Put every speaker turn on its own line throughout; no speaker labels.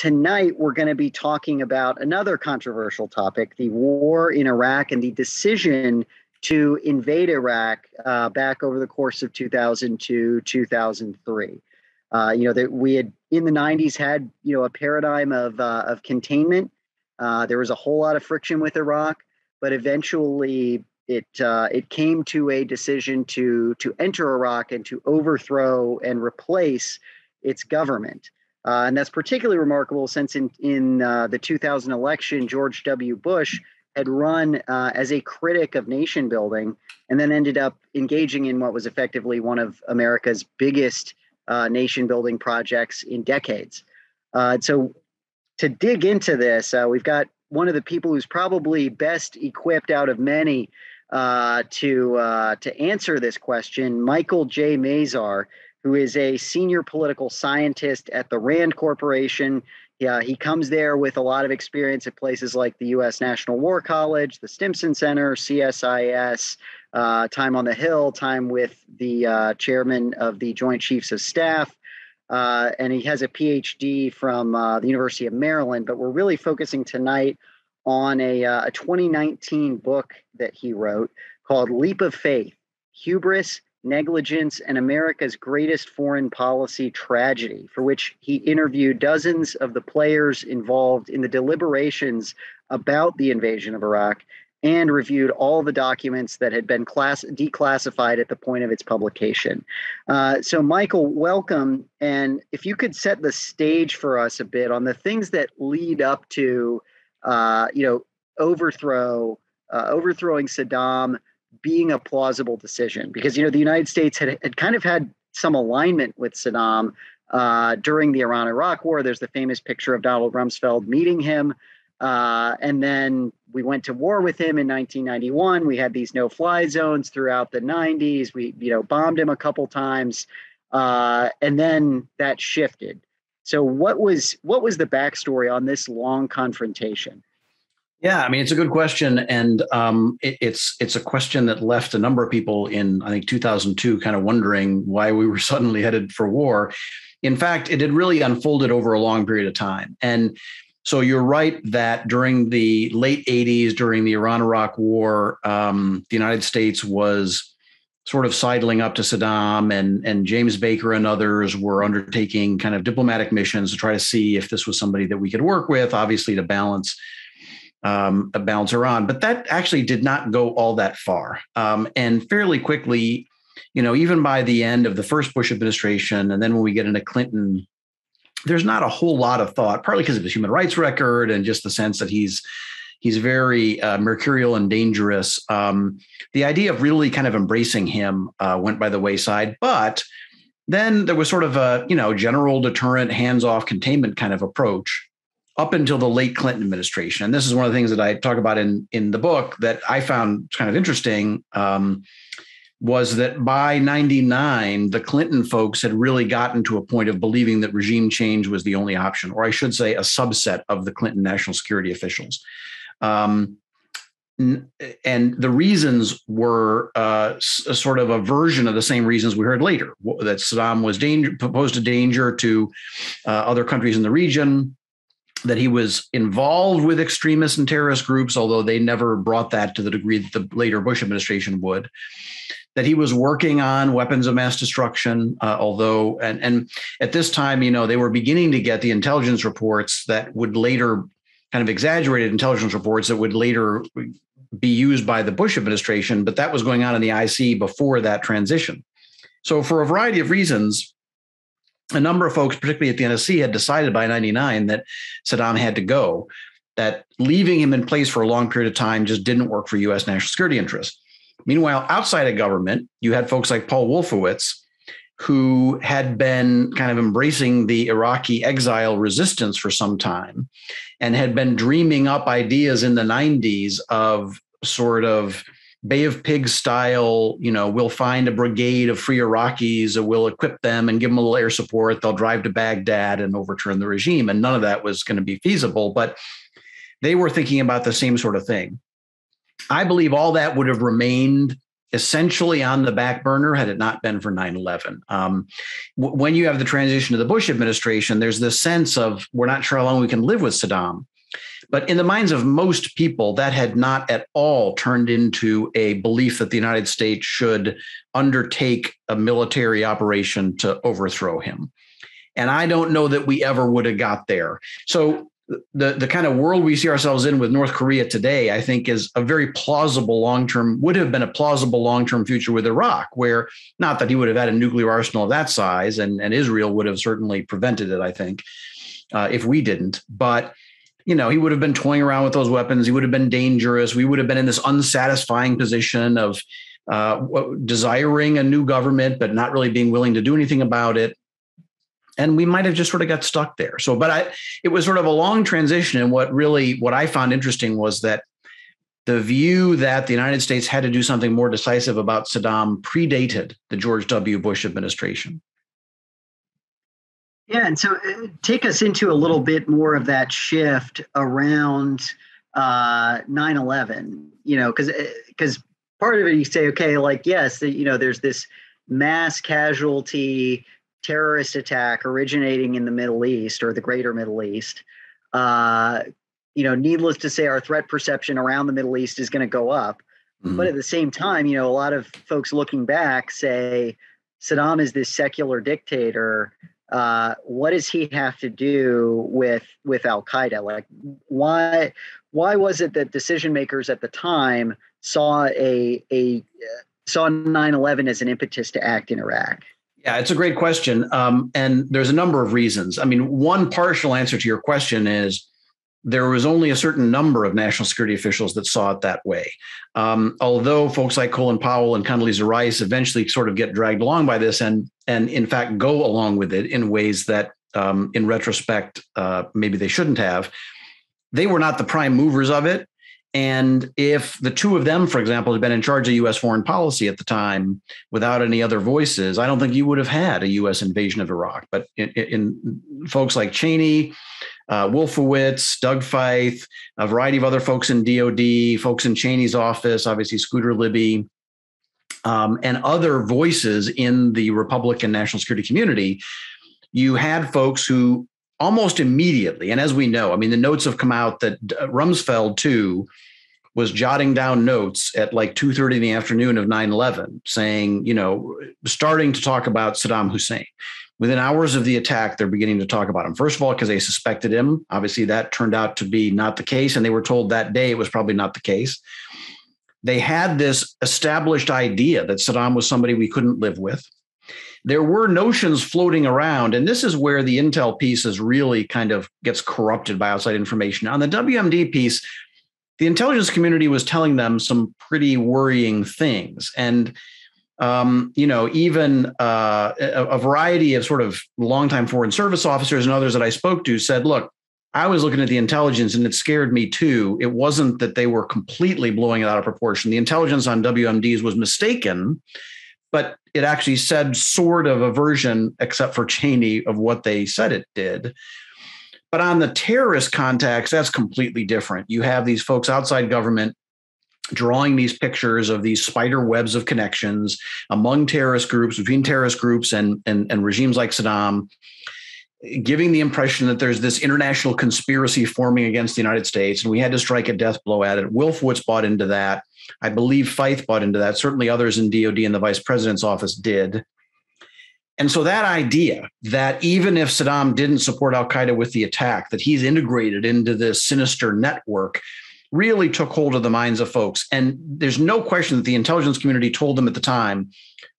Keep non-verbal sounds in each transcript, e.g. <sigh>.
tonight we're going to be talking about another controversial topic the war in Iraq and the decision to invade Iraq uh, back over the course of 2002, 2003. Uh, you know that we had in the 90s had you know a paradigm of uh, of containment. Uh, there was a whole lot of friction with Iraq, but eventually it uh, it came to a decision to to enter Iraq and to overthrow and replace its government. Uh, and that's particularly remarkable since in in the 2000 election, George W. Bush had run uh, as a critic of nation building and then ended up engaging in what was effectively one of America's biggest uh, nation building projects in decades. Uh, so, to dig into this, uh, we've got one of the people who's probably best equipped out of many uh, to uh, to answer this question, Michael J. Mazarr, who is a senior political scientist at the Rand Corporation yeah, he comes there with a lot of experience at places like the U.S. National War College, the Stimson Center, CSIS, uh, time on the Hill, time with the uh, chairman of the Joint Chiefs of Staff. Uh, and he has a PhD from uh, the University of Maryland. But we're really focusing tonight on a, uh, a 2019 book that he wrote called Leap of Faith Hubris, negligence, and America's greatest foreign policy tragedy, for which he interviewed dozens of the players involved in the deliberations about the invasion of Iraq and reviewed all the documents that had been class- declassified at the point of its publication. Uh, so, Michael, welcome. And if you could set the stage for us a bit on the things that lead up to, uh, you know, overthrow, uh, overthrowing Saddam, being a plausible decision because you know the United States had, had kind of had some alignment with Saddam uh, during the Iran-Iraq War. There's the famous picture of Donald Rumsfeld meeting him, uh, and then we went to war with him in 1991. We had these no-fly zones throughout the 90s. We you know bombed him a couple times, uh, and then that shifted. So what was what was the backstory on this long confrontation?
Yeah, I mean it's a good question, and um, it, it's it's a question that left a number of people in I think 2002 kind of wondering why we were <laughs> suddenly headed for war. In fact, it had really unfolded over a long period of time, and so you're right that during the late 80s, during the Iran-Iraq War, um, the United States was sort of sidling up to Saddam, and and James Baker and others were undertaking kind of diplomatic missions to try to see if this was somebody that we could work with, obviously to balance um, bounce around. But that actually did not go all that far. Um, and fairly quickly, you know, even by the end of the first Bush administration, and then when we get into Clinton, there's not a whole lot of thought, partly because of his human rights record and just the sense that he's he's very uh, mercurial and dangerous. Um, the idea of really kind of embracing him uh, went by the wayside, but then there was sort of a you know general deterrent, hands-off containment kind of approach up until the late Clinton administration. And this is one of the things that I talk about in in the book that I found kind of interesting. Um, was that by 99, the Clinton folks had really gotten to a point of believing that regime change was the only option, or I should say, a subset of the Clinton national security officials. Um, and the reasons were uh, sort of a version of the same reasons we heard later that Saddam was danger, posed a danger to uh, other countries in the region, that he was involved with extremist and terrorist groups, although they never brought that to the degree that the later Bush administration would. That he was working on weapons of mass destruction, uh, although, and, and at this time, you know, they were beginning to get the intelligence reports that would later kind of exaggerated intelligence reports that would later be used by the Bush administration, but that was going on in the IC before that transition. So, for a variety of reasons, a number of folks, particularly at the NSC, had decided by 99 that Saddam had to go, that leaving him in place for a long period of time just didn't work for US national security interests. Meanwhile, outside of government, you had folks like Paul Wolfowitz, who had been kind of embracing the Iraqi exile resistance for some time and had been dreaming up ideas in the 90s of sort of Bay of Pigs style, you know, we'll find a brigade of free Iraqis, and we'll equip them and give them a little air support. They'll drive to Baghdad and overturn the regime. And none of that was going to be feasible, but they were thinking about the same sort of thing. I believe all that would have remained essentially on the back burner had it not been for 9 11. Um, w- when you have the transition to the Bush administration, there's this sense of we're not sure how long we can live with Saddam. But in the minds of most people, that had not at all turned into a belief that the United States should undertake a military operation to overthrow him. And I don't know that we ever would have got there. So the the kind of world we see ourselves in with North Korea today, I think, is a very plausible long term would have been a plausible long term future with Iraq, where not that he would have had a nuclear arsenal of that size, and and Israel would have certainly prevented it. I think uh, if we didn't, but you know, he would have been toying around with those weapons. He would have been dangerous. We would have been in this unsatisfying position of uh, desiring a new government, but not really being willing to do anything about it. And we might have just sort of got stuck there. So, but I, it was sort of a long transition. And what really, what I found interesting was that the view that the United States had to do something more decisive about Saddam predated the George W. Bush administration.
Yeah, and so uh, take us into a little bit more of that shift around uh, 9/11. You know, because because uh, part of it you say, okay, like yes, you know, there's this mass casualty terrorist attack originating in the Middle East or the Greater Middle East. Uh, you know, needless to say, our threat perception around the Middle East is going to go up. Mm-hmm. But at the same time, you know, a lot of folks looking back say Saddam is this secular dictator uh, what does he have to do with with Al Qaeda? Like, why why was it that decision makers at the time saw a a saw 9/11 as an impetus to act in Iraq?
Yeah, it's a great question, um, and there's a number of reasons. I mean, one partial answer to your question is there was only a certain number of national security officials that saw it that way. Um, although folks like Colin Powell and Condoleezza Rice eventually sort of get dragged along by this and and in fact go along with it in ways that um, in retrospect uh, maybe they shouldn't have, they were not the prime movers of it. And if the two of them, for example, had been in charge of U.S. foreign policy at the time without any other voices, I don't think you would have had a U.S. invasion of Iraq. But in, in folks like Cheney, uh, Wolfowitz, Doug Feith, a variety of other folks in DOD, folks in Cheney's office, obviously Scooter Libby, um, and other voices in the Republican national security community, you had folks who almost immediately, and as we know, I mean, the notes have come out that uh, Rumsfeld too was jotting down notes at like 2.30 in the afternoon of 9-11 saying you know starting to talk about saddam hussein Within hours of the attack, they're beginning to talk about him. First of all, because they suspected him. Obviously, that turned out to be not the case. And they were told that day it was probably not the case. They had this established idea that Saddam was somebody we couldn't live with. There were notions floating around, and this is where the intel piece is really kind of gets corrupted by outside information. On the WMD piece, the intelligence community was telling them some pretty worrying things. And um, you know, even uh, a, a, variety of sort of longtime foreign service officers and others that I spoke to said, look, I was looking at the intelligence and it scared me too. It wasn't that they were completely blowing it out of proportion. The intelligence on WMDs was mistaken, but it actually said sort of a version, except for Cheney, of what they said it did. But on the terrorist context, that's completely different. You have these folks outside government drawing these pictures of these spider webs of connections among terrorist groups, between terrorist groups and, and, and regimes like Saddam, giving the impression that there's this international conspiracy forming against the United States, and we had to strike a death blow at it. Wolfowitz bought into that. I believe Feith bought into that. Certainly others in DOD and the vice president's office did. And so that idea that even if Saddam didn't support Al Qaeda with the attack, that he's integrated into this sinister network really took hold of the minds of folks. And there's no question that the intelligence community told them at the time,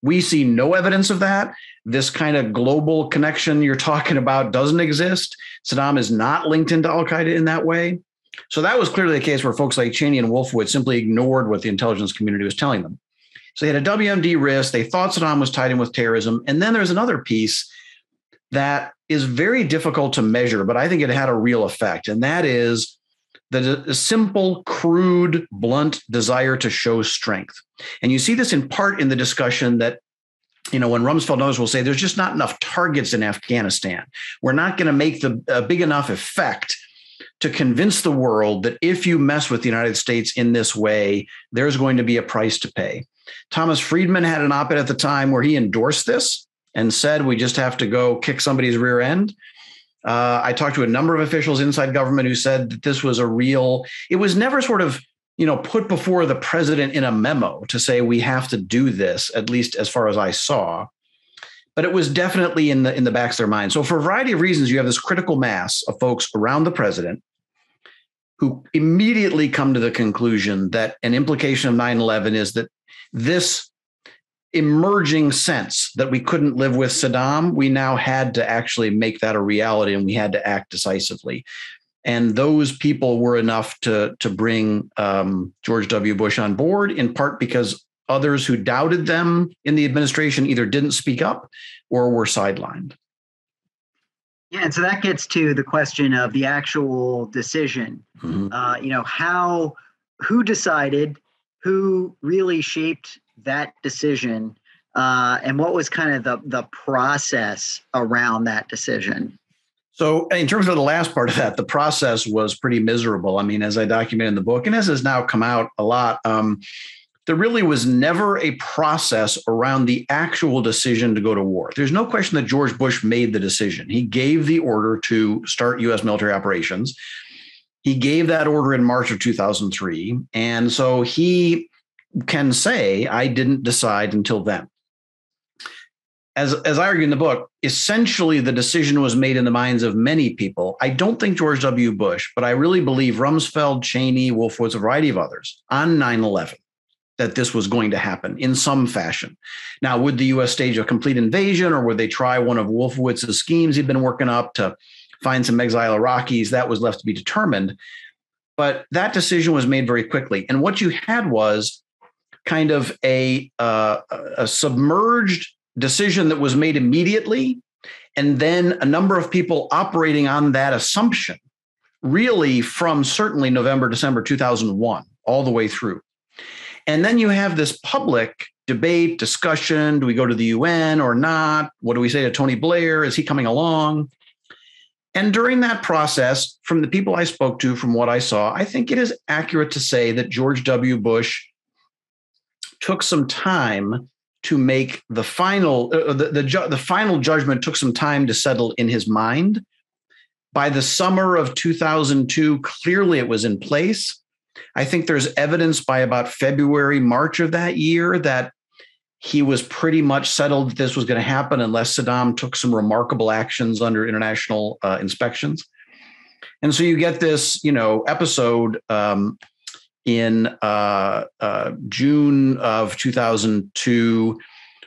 we see no evidence of that. This kind of global connection you're talking about doesn't exist. Saddam is not linked into Al Qaeda in that way. So that was clearly the case where folks like Cheney and Wolfowitz simply ignored what the intelligence community was telling them. So they had a WMD risk. They thought Saddam was tied in with terrorism. And then there's another piece that is very difficult to measure, but I think it had a real effect. And that is the simple, crude, blunt desire to show strength. And you see this in part in the discussion that you know, when Rumsfeld knows, will say there's just not enough targets in Afghanistan. We're not going to make the a big enough effect to convince the world that if you mess with the United States in this way, there's going to be a price to pay. Thomas Friedman had an op ed at the time where he endorsed this and said we just have to go kick somebody's rear end. Uh, I talked to a number of officials inside government who said that this was a real, it was never sort of you know put before the president in a memo to say we have to do this at least as far as i saw but it was definitely in the in the backs of their mind so for a variety of reasons you have this critical mass of folks around the president who immediately come to the conclusion that an implication of 9-11 is that this emerging sense that we couldn't live with Saddam, we now had to actually make that a reality and we had to act decisively. And those people were enough to, to bring um, George W. Bush on board, in part because others who doubted them in the administration either didn't speak up or were sidelined.
Yeah, and so that gets to the question of the actual decision. Mm-hmm. Uh, you know, how, who decided, who really shaped that decision, uh, and what was kind of the the process around that decision?
So, in terms of the last part of that, the process was pretty miserable. I mean, as I document in the book, and as has now come out a lot, um, there really was never a process around the actual decision to go to war. There's no question that George Bush made the decision. He gave the order to start U.S. military operations. He gave that order in March of 2003. And so he can say, I didn't decide until then as as I argue in the book, essentially the decision was made in the minds of many people. I don't think George W. Bush, but I really believe Rumsfeld, Cheney, Wolfowitz, a variety of others on 9-11 that this was going to happen in some fashion. Now, would the US stage a complete invasion or would they try one of Wolfowitz's schemes he'd been working up to find some exile Iraqis? That was left to be determined. But that decision was made very quickly. And what you had was kind of a, uh, a submerged decision that was made immediately, and then a number of people operating on that assumption, really from certainly November, December 2001, all the way through. And then you have this public debate, discussion do we go to the UN or not? What do we say to Tony Blair? Is he coming along? And during that process, from the people I spoke to, from what I saw, I think it is accurate to say that George W. Bush took some time to make the final uh, the, the, ju- the final judgment took some time to settle in his mind by the summer of 2002 clearly it was in place i think there's evidence by about february march of that year that he was pretty much settled that this was going to happen unless saddam took some remarkable actions under international uh, inspections and so you get this you know episode um, in uh, uh, June of 2002,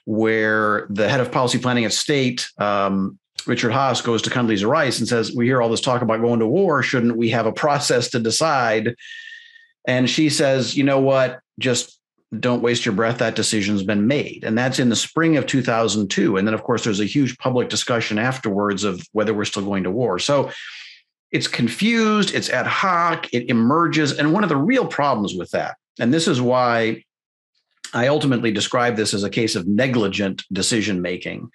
where the head of policy planning at state, um, Richard Haass, goes to Condoleezza Rice and says, We hear all this talk about going to war. Shouldn't we have a process to decide? And she says, You know what? Just don't waste your breath. That decision's been made. And that's in the spring of 2002. And then, of course, there's a huge public discussion afterwards of whether we're still going to war. So it's confused, it's ad hoc, it emerges. And one of the real problems with that, and this is why I ultimately describe this as a case of negligent decision making,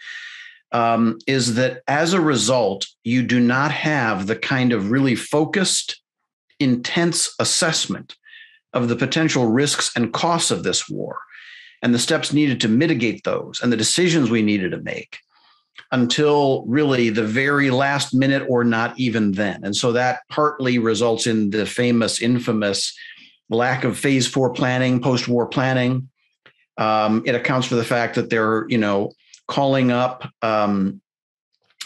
um, is that as a result, you do not have the kind of really focused, intense assessment of the potential risks and costs of this war and the steps needed to mitigate those and the decisions we needed to make until really the very last minute or not even then. And so that partly results in the famous, infamous lack of phase four planning, post war planning. Um, it accounts for the fact that they're, you know, calling up um,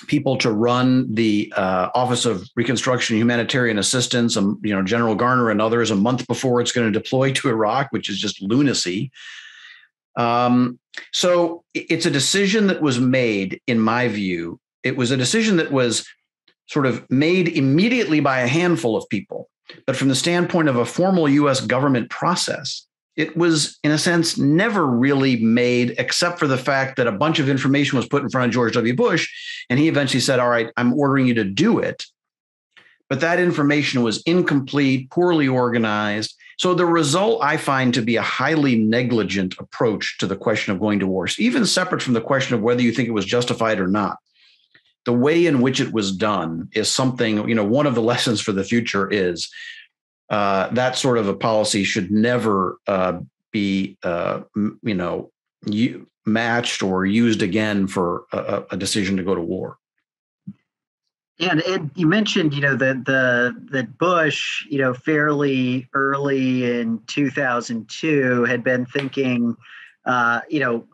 people to run the uh, Office of Reconstruction Humanitarian Assistance, um, you know, General Garner and others a month before it's going to deploy to Iraq, which is just lunacy. Um, so it's a decision that was made, in my view. It was a decision that was sort of made immediately by a handful of people. But from the standpoint of a formal US government process, it was, in a sense, never really made, except for the fact that a bunch of information was put in front of George W. Bush. And he eventually said, All right, I'm ordering you to do it. But that information was incomplete, poorly organized. So the result I find to be a highly negligent approach to the question of going to war, even separate from the question of whether you think it was justified or not. The way in which it was done is something, you know, one of the <laughs> lessons for the future is uh, that sort of a policy should never uh, be, uh, you know, matched or used again for a, a decision to go to war.
And, and you mentioned, you know, that the that Bush, you know, fairly early in 2002 had been thinking, uh, you know,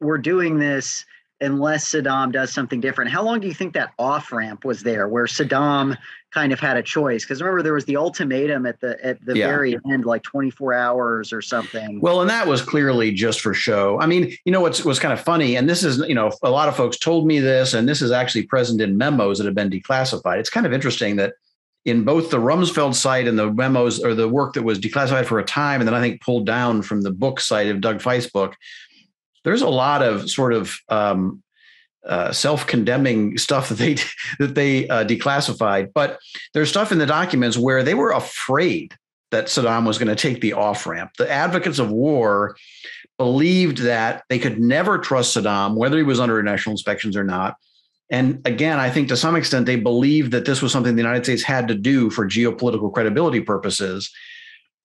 we're doing this unless Saddam does something different. How long do you think that off ramp was there, where Saddam kind of had a choice? Because remember, there was the ultimatum at the at the yeah. very end, like 24 hours or something.
Well, and that was clearly just for show. I mean, you know what's was kind of funny, and this is you know a lot of folks told me this, and this is actually present in memos that have been declassified. It's kind of interesting that in both the Rumsfeld site and the memos or the work that was declassified for a time, and then I think pulled down from the book site of Doug Feith's book, there's a lot of sort of um, uh, self-condemning stuff that they that they uh, declassified. But there's stuff in the documents where they were afraid that Saddam was going to take the off ramp. The advocates of war believed that they could never trust Saddam, whether he was under international inspections or not. And again, I think to some extent they believed that this was something the United States had to do for geopolitical credibility purposes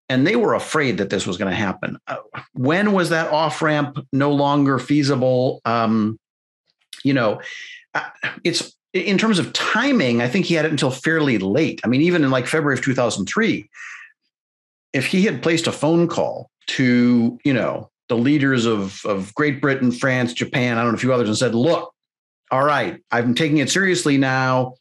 and they were afraid that this was going to happen. Uh, when was that off ramp no longer feasible? Um, you know, uh, it's in terms of timing. I think he had it until fairly late. I mean, even in like February of 2003, if he had placed a phone call to you know the leaders of of Great Britain, France, Japan, I don't know a few others, and said, "Look, all right, I'm taking it seriously now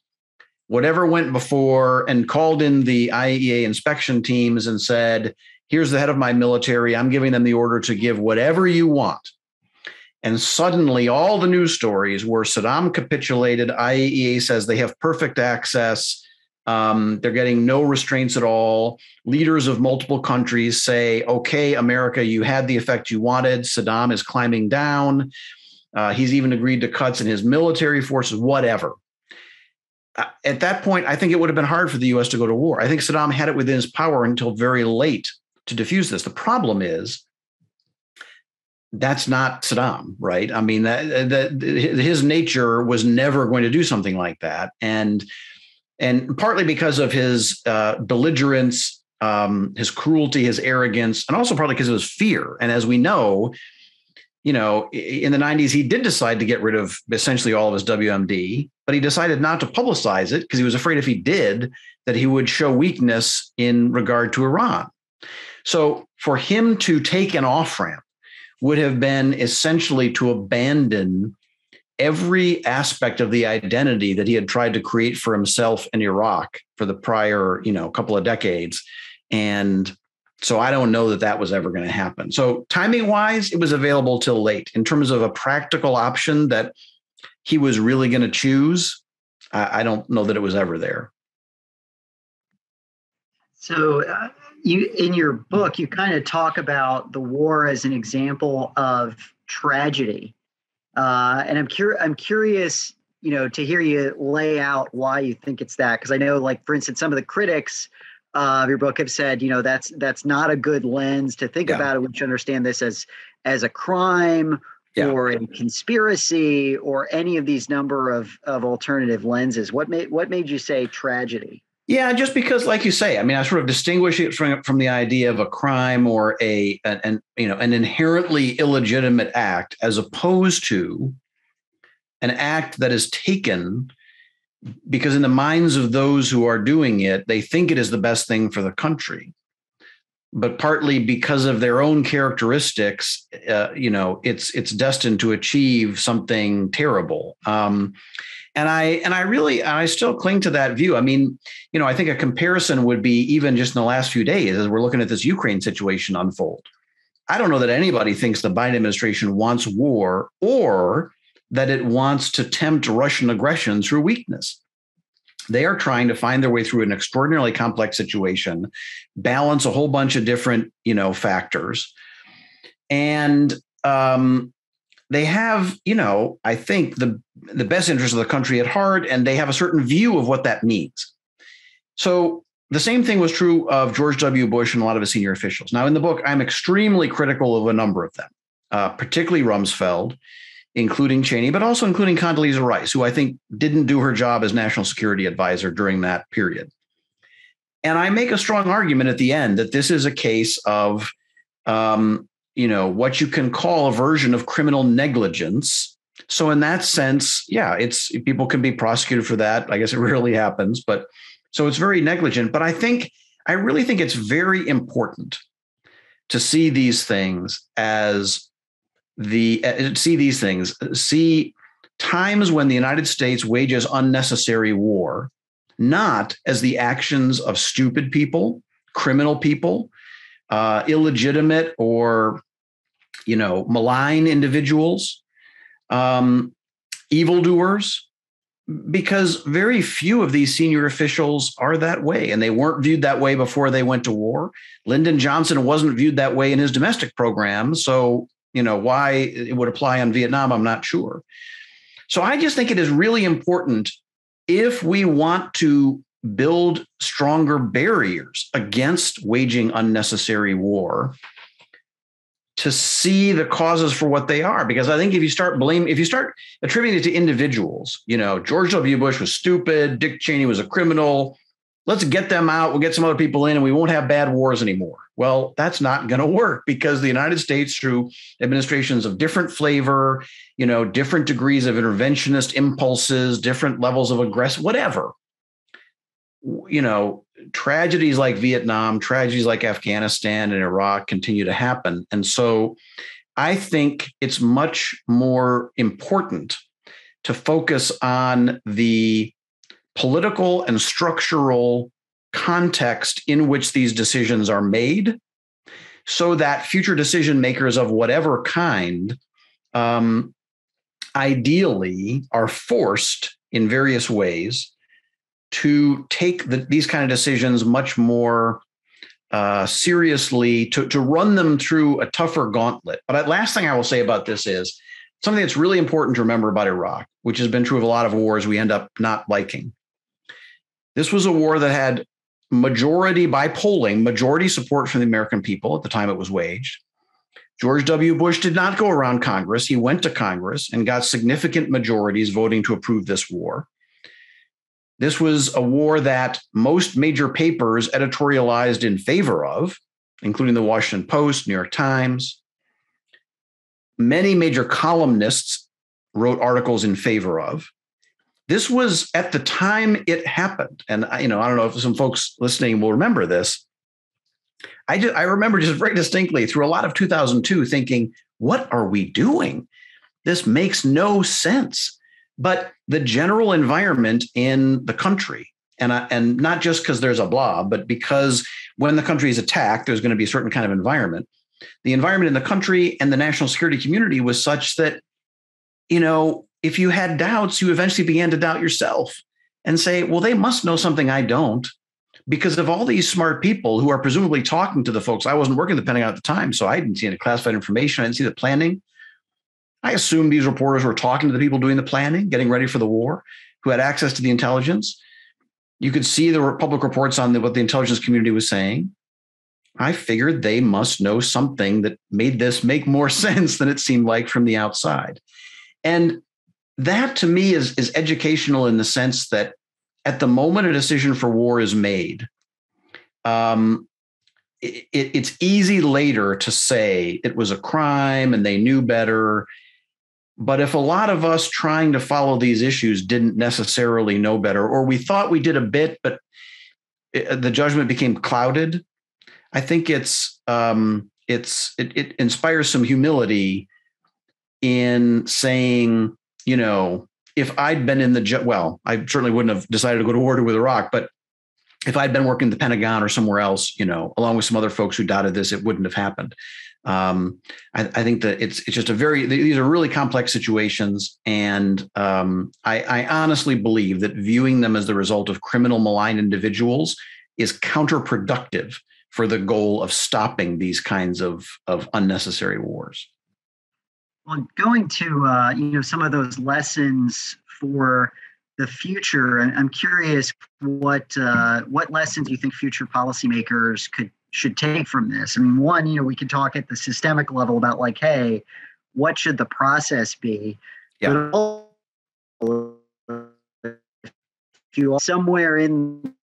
whatever went before and called in the IAEA inspection teams and said, here's the head of my military. I'm giving them the order to give whatever you want. And suddenly, all the news stories were Saddam capitulated. IAEA says they have perfect access. Um, they're getting no restraints at all. Leaders of multiple countries say, okay, America, you had the effect you wanted. Saddam is climbing down. Uh, he's even agreed to cuts in his military forces, whatever at that point, I think it would have been hard for the U.S. to go to war. I think Saddam had it within his power until very late to defuse this. The problem is that's not Saddam, right? I mean, that, that his nature was never going to do something like that, and and partly because of his uh, belligerence, um, his cruelty, his arrogance, and also partly because of his fear. And as we know, you know, in the 90s, he did decide to get rid of essentially all of his WMD, but he decided not to publicize it because he was afraid if he did, that he would show weakness in regard to Iran. So for him to take an off ramp would have been essentially to abandon every aspect of the identity that he had tried to create for himself in Iraq for the prior, you know, couple of decades. And so I don't know that that was ever going to happen. So timing wise, it was available till late. In terms of a practical option that he was really going to choose, I, I, don't know that it was ever there.
So uh, you in your book, you kind of talk about the war as an example of tragedy, uh, and I'm curious. I'm curious, you know, to hear you lay out why you think it's that. Because I know, like for instance, some of the critics of your book have said, you know, that's that's not a good lens to think yeah. about it. We should understand this as as a crime yeah. or a conspiracy or any of these number of of alternative lenses. What made what made you say tragedy?
Yeah, just because, like you say, I mean, I sort of distinguish it from from the idea of a crime or a an, an you know an inherently illegitimate act, as opposed to an act that is taken because in the minds of those who are doing it, they think it is the best thing for the country. But partly because of their own characteristics, uh, you know, it's it's destined to achieve something terrible. Um, and I and I really I still cling to that view. I mean, you know, I think a comparison would be even just in the last few days as we're looking at this Ukraine situation unfold. I don't know that anybody thinks the Biden administration wants war or that it wants to tempt Russian aggression through weakness. They are trying to find their way through an extraordinarily complex situation, balance a whole bunch of different, you know, factors, and um, they have, you know, I think the the best interest of the country at heart, and they have a certain view of what that means. So the same thing was true of George W. Bush and a lot of his senior officials. Now, in the book, I'm extremely critical of a number of them, uh, particularly Rumsfeld including Cheney, but also including Condoleezza Rice, who I think didn't do her job as national security advisor during that period. And I make a strong argument at the end that this is a case of um, you know, what you can call a version of criminal negligence. So in that sense, yeah, it's people can be prosecuted for that. I guess it <laughs> rarely happens, but so it's very negligent. But I think I really think it's very important to see these things as the uh, see these things see times when the United States wages unnecessary war not as the actions of stupid people, criminal people, uh, illegitimate or you know malign individuals, um, evildoers, because very few of these senior officials are that way, and they weren't viewed that way before they went to war. Lyndon Johnson wasn't viewed that way in his domestic program, so you know why it would apply on Vietnam, I'm not sure. So I just think it is really important if we want to build stronger barriers against waging unnecessary war to see the causes for what they are because i think if you start blaming if you start attributing it to individuals you know george w bush was stupid dick cheney was a criminal let's get them out. We'll get some other people in and we won't have bad wars anymore. Well that's not going to work because the united states through administrations of different flavor you know different degrees of interventionist impulses different levels of aggressive whatever. You know tragedies like vietnam tragedies like afghanistan and iraq continue to happen. And so i think it's much more important to focus on the political and structural context in which these decisions are made so that future decision makers of whatever kind um, ideally are forced in various ways to take the, these kind of decisions much more uh, seriously, to, to run them through a tougher gauntlet. But last thing I will say about this is something that's really important to remember about Iraq, which has been true of a lot of wars we end up not liking. This was a war that had majority by polling, majority support from the American people at the time it was waged. George W. Bush did not go around Congress. He went to Congress and got significant majorities voting to approve this war. This was a war that most major papers editorialized in favor of, including the Washington Post, New York Times. Many major columnists wrote articles in favor of. This was at the time it happened. And you know, I don't know if some folks listening will remember this. I just, I remember just very distinctly through a lot of 2002 thinking, what are we doing? This makes no sense. But the general environment in the country, and, I, and not just because there's a blob, but because when the country is attacked, there's going to be a certain kind of environment. The environment in the country and the national security community was such that, you know, if you had doubts, you eventually began to doubt yourself and say, well, they must know something I don't because of all these smart people who are presumably talking to the folks. I wasn't working at the Pentagon at the time, so I didn't see any classified information. I didn't see the planning. I assume these reporters were talking to the people doing the planning, getting ready for the war, who had access to the intelligence. You could see the public reports on the, what the intelligence community was saying. I figured they must know something that made this make more <laughs> sense than it seemed like from the outside. And that to me is, is educational in the sense that at the moment a decision for war is made, um, it, it's easy later to say it was a crime and they knew better. But if a lot of us trying to follow these issues didn't necessarily know better, or we thought we did a bit, but it, the judgment became clouded, I think it's um, it's it, it inspires some humility in saying, you know, if I'd been in the well, I certainly wouldn't have decided to go to war with Iraq, but if I'd been working the Pentagon or somewhere else, you know, along with some other folks who doubted this, it wouldn't have happened. Um, I, I, think that it's it's just a very these are really complex situations, and um, I, I honestly believe that viewing them as the result of criminal malign individuals is counterproductive for the goal of stopping these kinds of of unnecessary wars.
Well, going to uh, you know some of those lessons for the future, and I'm curious what uh, what lessons you think future policymakers could should take from this. I mean, one, you know, we could talk at the systemic level about like, hey, what should the process be?
Yeah.
But if you somewhere in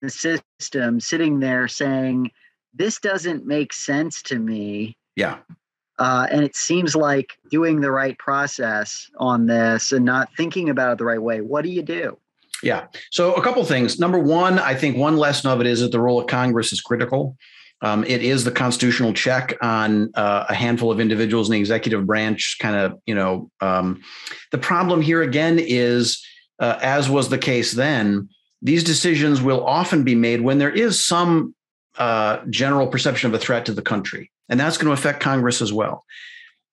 the system sitting there saying, this doesn't make sense to me
Yeah.
Uh, and it seems like doing the right process on this and not thinking about it the right way. What do you do?
Yeah. So a couple things. Number one, I think one lesson of it is that the role of Congress is critical. Um, it is the constitutional check on uh, a handful of individuals in the executive branch. Kind of, you know, um, the problem here again is, uh, as was the case then, these decisions will often be made when there is some uh, general perception of a threat to the country, and that's going to affect Congress as well.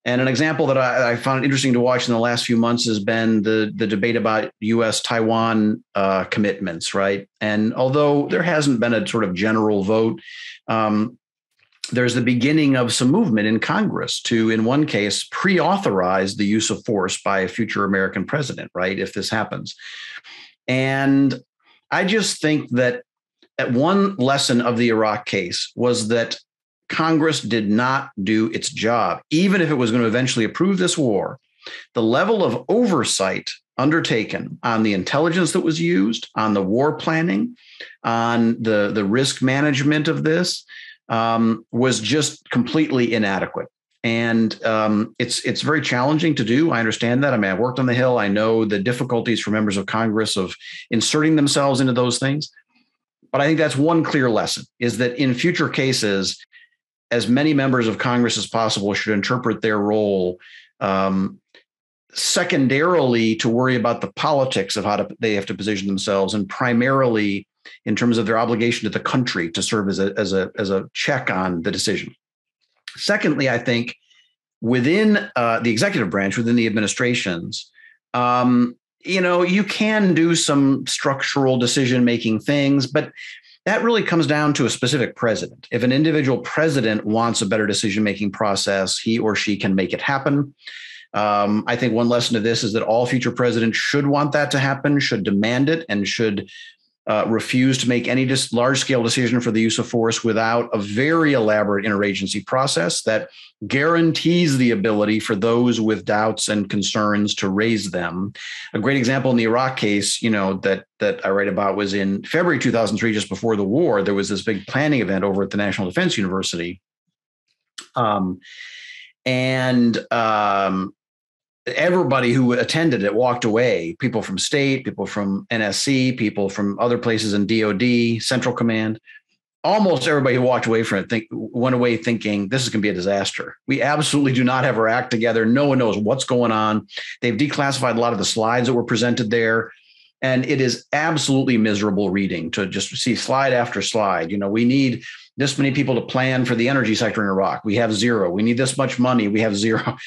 And an example that I, I, found interesting to watch in the last few months has been the the debate about U.S. Taiwan uh, commitments, right? And although there hasn't been a sort of general vote, um, there's the beginning of some movement in Congress to, in one case, pre-authorize the use of force by a future American president, right? If this happens, and I just think that one lesson of the Iraq case was that Congress did not do its job, even if it was going to eventually approve this war. The level of oversight undertaken on the intelligence that was used, on the war planning, on the, the risk management of this um, was just completely inadequate. And um, it's it's very challenging to do. I understand that. I mean, I worked on the Hill. I know the difficulties for members of Congress of inserting themselves into those things. But I think that's one clear lesson: is that in future cases, as many members of Congress as possible should interpret their role um, secondarily to worry about the politics of how to, they have to position themselves, and primarily in terms of their obligation to the country to serve as a as a as a check on the decision. Secondly, I think within uh, the executive branch, within the administrations, um, you know, you can do some structural decision making things, but that really comes down to a specific president. If an individual president wants a better decision making process, he or she can make it happen. Um, I think one lesson of this is that all future presidents should want that to happen, should demand it, and should uh, refuse to make any just large scale decision for the use of force without a very elaborate interagency process that guarantees the ability for those with doubts and concerns to raise them. A great example in the Iraq case, you know, that that I write about was in February 2003, just before the war. There was this big planning event over at the National Defense University. Um, and um, everybody who attended it walked away. People from state people from nsc people from other places in dod central command. Almost everybody who walked away from it think went away thinking this is going to be a disaster. We absolutely do not have our act together. No one knows what's going on. They've declassified a lot of the slides that were presented there. And it is absolutely miserable reading to just see slide after slide. You know we need this many people to plan for the energy sector in iraq. We have zero. We need this much money. We have zero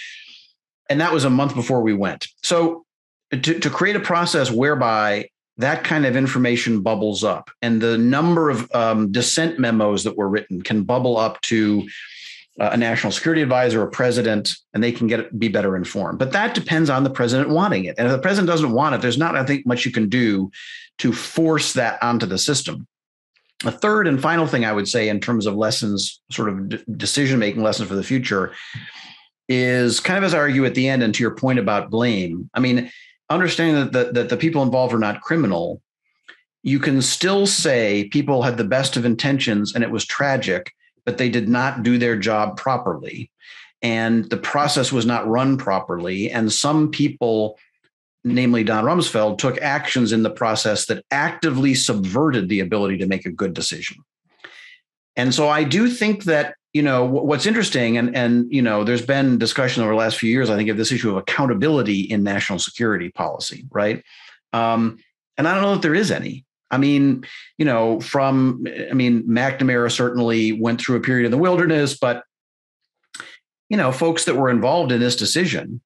and that was a month before we went. So to, to create a process whereby that kind of information bubbles up and the number of um, dissent memos that were written can bubble up to uh, a national security advisor or president and they can get be better informed. But that depends on the president wanting it. And if the president doesn't want it there's not i think much you can do to force that onto the system. A third and final thing i would say in terms of lessons sort of decision making lessons for the future is kind of as I argue at the end, and to your point about blame. I mean, understanding that the, that the people involved are not criminal, you can still say people had the best of intentions and it was tragic, but they did not do their job properly. And the process was not run properly. And some people, namely Don Rumsfeld, took actions in the process that actively subverted the ability to make a good decision. And so I do think that you know what's interesting and and you know there's been discussion over the last few years i think of this issue of accountability in national security policy right? Um, and i don't know if there is any. I mean you know from i mean mcnamara certainly went through a period in the wilderness but you know folks that were involved in this decision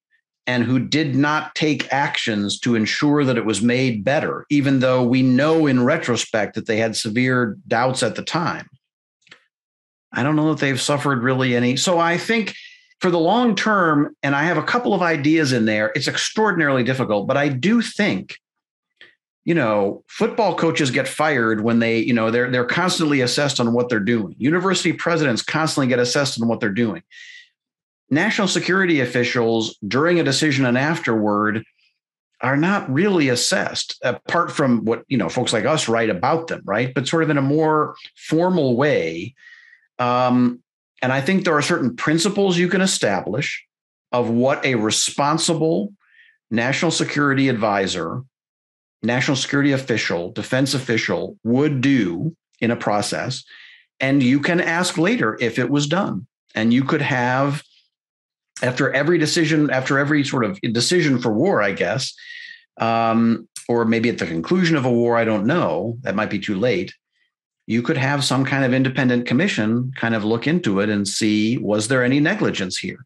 and who did not take actions to ensure that it was made better even though we know in retrospect that they had severe doubts at the time I don't know that they've suffered really any. So I think for the long term, and I have a couple of ideas in there, it's extraordinarily difficult, but I do think you know, football coaches get fired when they, you know, they're they're constantly assessed on what they're doing. University presidents constantly get assessed on what they're doing. National security officials during a decision and afterward are not really assessed apart from what, you know, folks like us write about them, right? But sort of in a more formal way um, And I think there are certain principles you can establish of what a responsible national security advisor, national security official, defense official would do in a process. And you can ask later if it was done. And you could have, after every decision, after every sort of decision for war, I guess, um, or maybe at the conclusion of a war, I don't know, that might be too late. You could have some kind of independent commission kind of look into it and see was there any negligence here?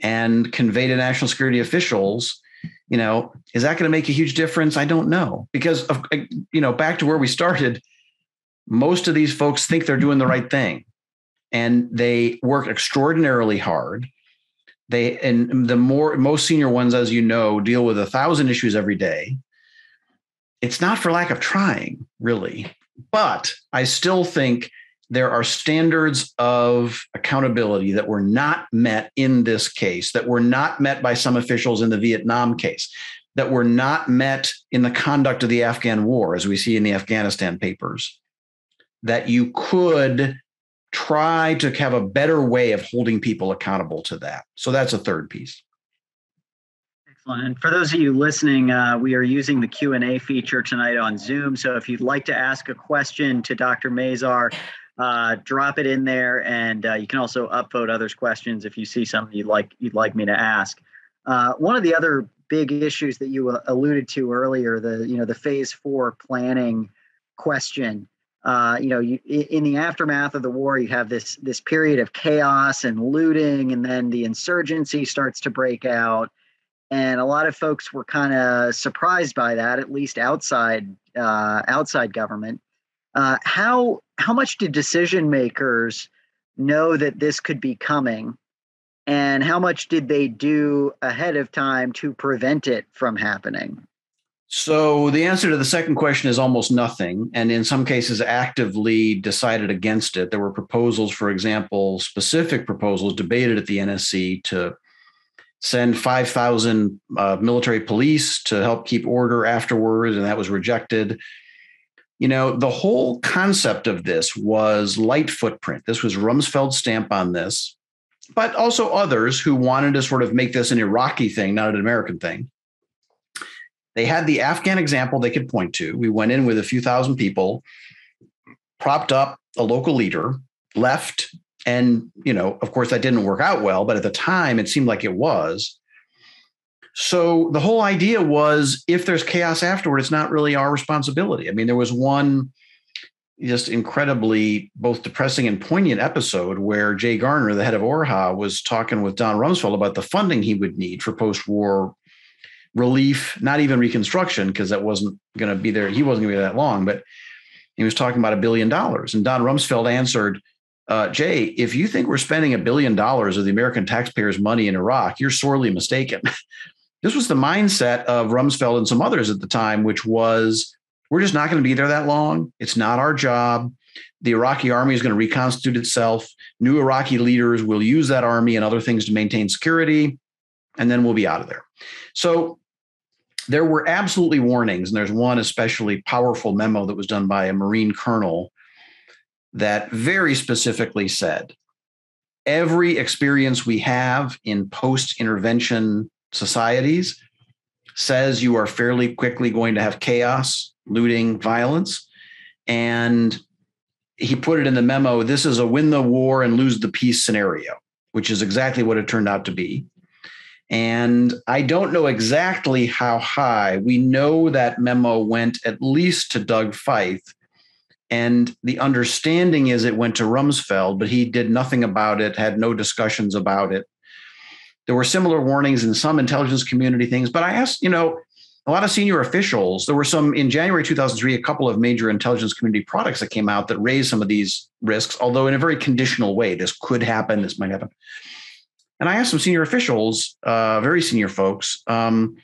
And convey to national security officials you know is that going to make a huge difference? I don't know. Because of uh, you know back to where we started most of these folks think they're doing the right thing. And they work extraordinarily hard. They and the more most senior ones as you know deal with a thousand issues every day. It's not for lack of trying really but i still think there are standards of accountability that were not met in this case, that were not met by some officials in the Vietnam case, that were not met in the conduct of the Afghan war, as we see in the Afghanistan papers, that you could try to have a better way of holding people accountable to that. So that's a third piece.
Excellent. And for those of you listening, uh, we are using the Q&A feature tonight on Zoom. So if you'd like to ask a question to Dr. Mazarr, uh, drop it in there, and uh, you can also upvote others' questions if you see something you'd like you'd like me to ask. Uh, one of the other big issues that you uh, alluded to earlier, the you know the phase four planning question. Uh, you know, you, in the aftermath of the war, you have this this period of chaos and looting, and then the insurgency starts to break out, and a lot of folks were kind of surprised by that, at least outside uh, outside government. Uh, how how much did decision makers know that this could be coming, and how much did they do ahead of time to prevent it from happening?
So the answer to the second question is almost nothing, and in some cases, actively decided against it. There were proposals, for example, specific proposals debated at the NSC to send 5,000 uh, military police to help keep order afterwards, and that was rejected you know, the whole concept of this was light footprint. This was Rumsfeld's stamp on this, but also others who wanted to sort of make this an Iraqi thing, not an American thing. They had the Afghan example they could point to. We went in with a few thousand people, propped up a local leader, left, and you know, of course, that didn't work out well. But at the time, it seemed like it was. So the whole idea was if there's chaos afterward, it's not really our responsibility. I mean, there was one just incredibly both depressing and poignant episode where Jay Garner, the head of ORHA, was talking with Don Rumsfeld about the funding he would need for post-war relief, not even reconstruction, because that wasn't going to be there. He wasn't going to be that long, but he was talking about a billion dollars. And Don Rumsfeld answered, uh, Jay, if you think we're spending a billion dollars of the American taxpayers' money in Iraq, you're sorely mistaken. <laughs> This was the mindset of Rumsfeld and some others at the time, which was we're just not going to be there that long. It's not our job. The Iraqi army is going to reconstitute itself. New Iraqi leaders will use that army and other things to maintain security, and then we'll be out of there. So there were absolutely warnings, and there's one especially powerful memo that was done by a Marine colonel that very specifically said every experience we have in post intervention societies says you are fairly quickly going to have chaos, looting, violence. And he put it in the memo this is a win the war and lose the peace scenario, which is exactly what it turned out to be. And I don't know exactly how high. We know that memo went at least to Doug Feith. And the understanding is it went to Rumsfeld, but he did nothing about it, had no discussions about it. There were similar warnings in some intelligence community things, but I asked, you know, a lot of senior officials. There were some in January 2003, a couple of major intelligence community products that came out that raised some of these risks, although in a very conditional way. This could happen, this might happen. And I asked some senior officials, uh, very senior folks, um,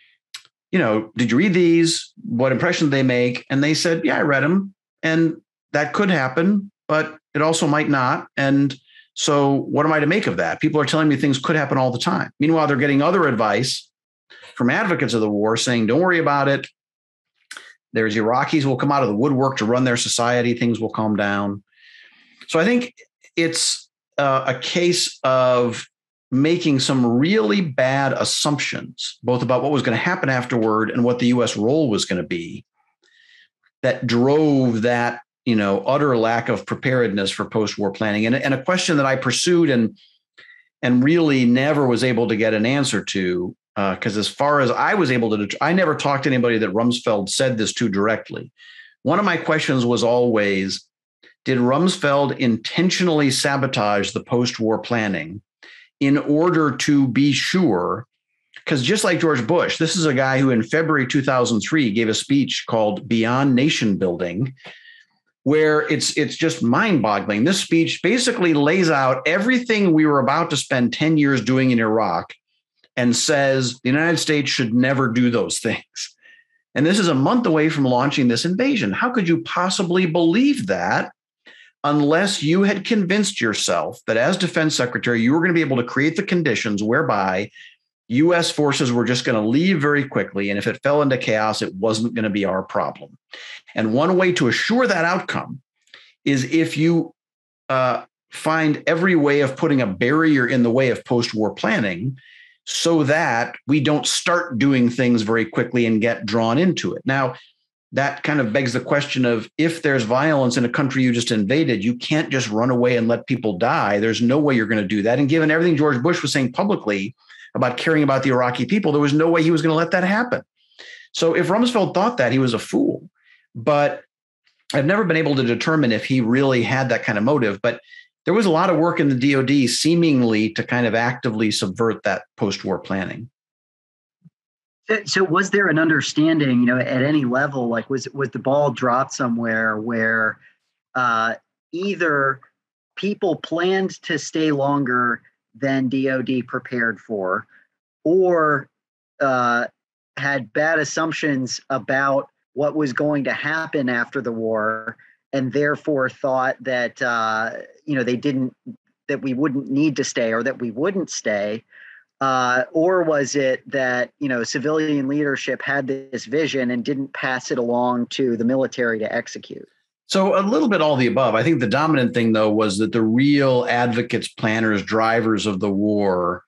you know, did you read these? What impression did they make? And they said, yeah, I read them. And that could happen, but it also might not. And so, what am I to make of that? People are telling me things could happen all the time. Meanwhile, they're getting other advice from advocates of the war saying, don't worry about it. There's Iraqis will come out of the woodwork to run their society, things will calm down. So, I think it's uh, a case of making some really bad assumptions, both about what was going to happen afterward and what the U.S. role was going to be, that drove that you know utter lack of preparedness for post-war planning. And, and a question that I pursued and and really never was able to get an answer to because uh, as far as I was able to, I never talked to anybody that Rumsfeld said this to directly. One of my questions was always, did Rumsfeld intentionally sabotage the post-war planning in order to be sure because just like George Bush, this is a guy who in February 2003 gave a speech called Beyond Nation Building, where it's it's just mind-boggling. This speech basically lays out everything we were about to spend 10 years doing in Iraq and says the United States should never do those things. And this is a month away from launching this invasion. How could you possibly believe that unless you had convinced yourself that as defense secretary, you were going to be able to create the conditions whereby US forces were just going to leave very quickly. And if it fell into chaos, it wasn't going to be our problem. And one way to assure that outcome is if you uh, find every way of putting a barrier in the way of post war planning so that we don't start doing things very quickly and get drawn into it. Now, that kind of begs the question of if there's violence in a country you just invaded, you can't just run away and let people die. There's no way you're going to do that. And given everything George Bush was saying publicly about caring about the Iraqi people, there was no way he was going to let that happen. So if Rumsfeld thought that, he was a fool. But I've never been able to determine if he really had that kind of motive. But there was a lot of work in the DoD seemingly to kind of actively subvert that post-war planning.
So was there an understanding, you know, at any level, like was was the ball dropped somewhere where uh, either people planned to stay longer than DoD prepared for, or uh, had bad assumptions about what was going to happen after the war, and therefore thought that uh, you know they didn't that we wouldn't need to stay or that we wouldn't stay uh, or was it that you know civilian leadership had this vision and didn't pass it along to the military to execute?
So a little bit all the above. I think the dominant thing though was that the real advocates, planners, drivers of the war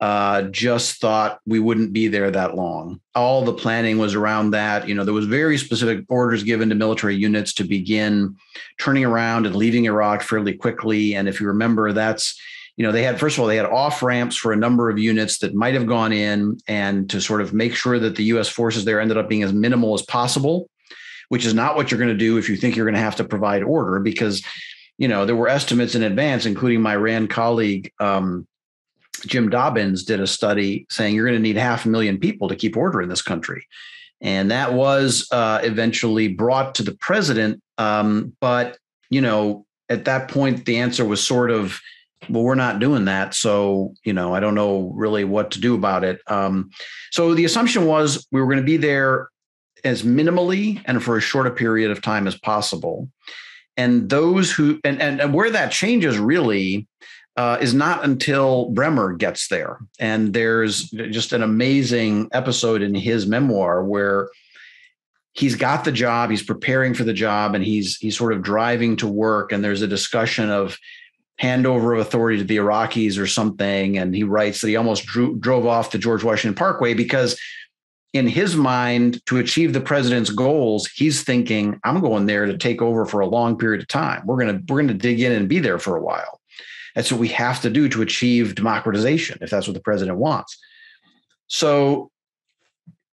uh, just thought we wouldn't be there that long. All the planning was around that. You know, there was very specific orders given to military units to begin turning around and leaving Iraq fairly quickly. And if you remember, that's you know, they had, first of all, they had off ramps for a number of units that might have gone in and to sort of make sure that the US forces there ended up being as minimal as possible, which is not what you're going to do if you think you're going to have to provide order because, you know, there were estimates in advance, including my RAND colleague, um, Jim Dobbins did a study saying you're going to need half a million people to keep order in this country. And that was uh, eventually brought to the president. Um, but, you know, at that point, the answer was sort of, well, we're not doing that. So, you know, I don't know really what to do about it. Um, so the assumption was we were going to be there as minimally and for as short a period of time as possible. And those who, and, and, and where that changes really uh, is not until Bremer gets there. And there's just an amazing episode in his memoir where he's got the job, he's preparing for the job, and he's he's sort of driving to work. And there's a discussion of handover of authority to the Iraqis or something. And he writes that he almost drew, drove off the George Washington Parkway because, in his mind, to achieve the president's goals, he's thinking, "I'm going there to take over for a long period of time. We're gonna we're gonna dig in and be there for a while. That's what we have to do to achieve democratization, if that's what the president wants." So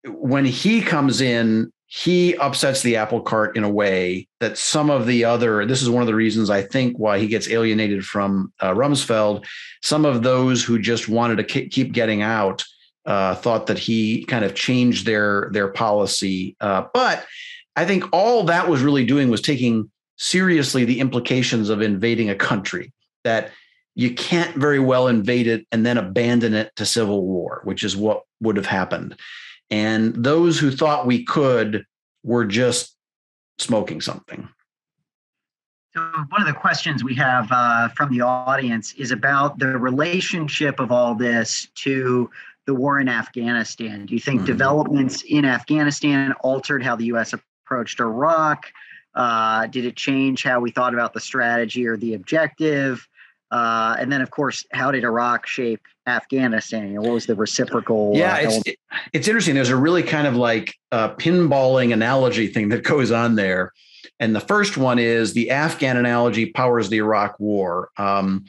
when he comes in he upsets the apple cart in a way that some of the other this is one of the reasons i think why he gets alienated from uh, rumsfeld some of those who just wanted to keep getting out uh, thought that he kind of changed their their policy uh, but i think all that was really doing was taking seriously the implications of invading a country that you can't very well invade it and then abandon it to civil war which is what would have happened and those who thought we could were just smoking something.
So, one of the questions we have uh, from the audience is about the relationship of all this to the war in Afghanistan. Do you think mm-hmm. developments in Afghanistan altered how the U.S. approached Iraq? Uh, did it change how we thought about the strategy or the objective? Uh, and then, of course, how did Iraq shape Afghanistan? What was the reciprocal?
Yeah, uh, it's, it's interesting. There's a really kind of like uh, pinballing analogy thing that <laughs> goes on there. And the first one is the Afghan analogy powers the Iraq war. Um,